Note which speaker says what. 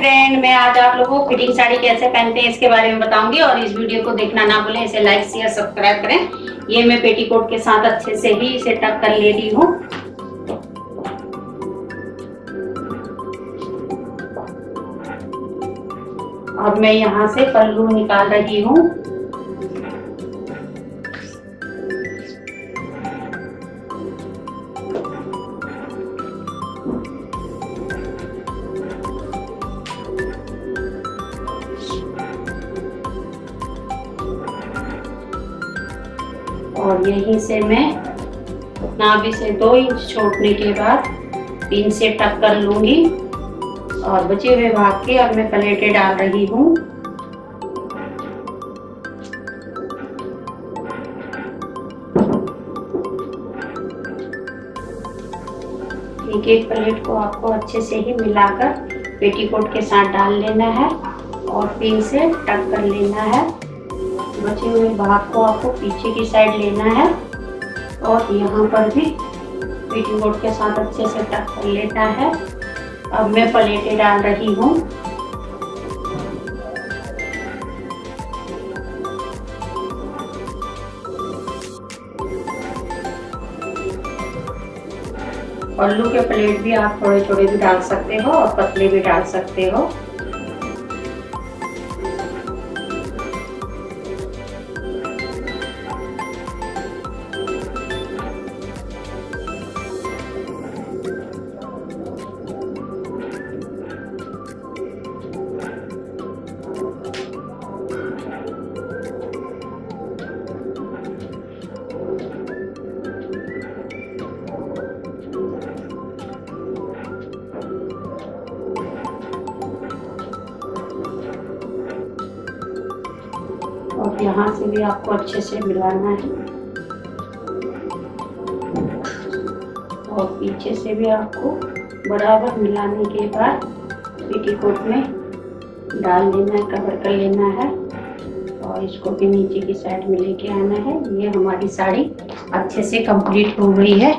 Speaker 1: Friend मैं आज आप लोगों को फिटिंग साड़ी कैसे पहनते हैं इसके बारे में बताऊँगी और इस वीडियो को देखना ना भूलें, इसे लाइक शेयर सब्सक्राइब करें। ये मैं पेटीकोट के साथ अच्छे से ही इसे टक कर ले रही हूँ। अब मैं यहाँ से पल्लू निकाल रही हूँ। और यहीं से मैं नाभि से दो इंच छोड़ने के बाद पिन से टक कर लूँगी और बचे हुए भाग के अब मैं प्लेटे डाल रही हूँ। एक एक प्लेट को आपको अच्छे से ही मिलाकर पेटीकोट के साथ डाल लेना है और पिन से टक कर लेना है। बचे हुए भाग को आपको पीछे की साइड लेना है और यहाँ पर भी पेटीकोट के साथ अच्छे से टक कर लेना है। अब मैं प्लेटें डाल रही हूँ। पल्लू के प्लेट भी आप थोड़े थोड़े भी डाल सकते हो और पतले भी डाल सकते हो। और यहाँ से भी आपको अच्छे से मिलाना है। और पीछे से भी आपको बराबर मिलाने के बाद पेटीकोट में डाल देना है कवर कर लेना है। और इसको भी नीचे की साइड में लेके आना है। ये हमारी साड़ी अच्छे से कंप्लीट हो गई है।